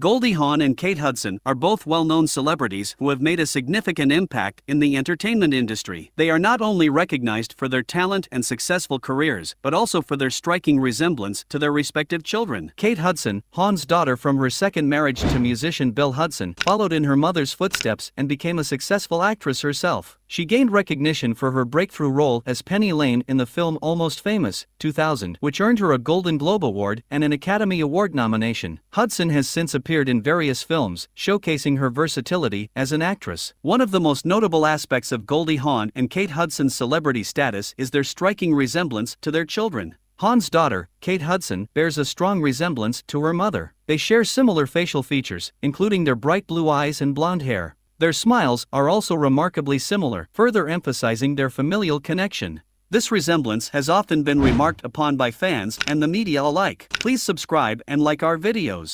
Goldie Hawn and Kate Hudson are both well known celebrities who have made a significant impact in the entertainment industry. They are not only recognized for their talent and successful careers, but also for their striking resemblance to their respective children. Kate Hudson, Hawn's daughter from her second marriage to musician Bill Hudson, followed in her mother's footsteps and became a successful actress herself. She gained recognition for her breakthrough role as Penny Lane in the film Almost Famous, 2000, which earned her a Golden Globe Award and an Academy Award nomination. Hudson has since appeared in various films, showcasing her versatility as an actress. One of the most notable aspects of Goldie Hawn and Kate Hudson's celebrity status is their striking resemblance to their children. Hawn's daughter, Kate Hudson, bears a strong resemblance to her mother. They share similar facial features, including their bright blue eyes and blonde hair. Their smiles are also remarkably similar, further emphasizing their familial connection. This resemblance has often been remarked upon by fans and the media alike. Please subscribe and like our videos.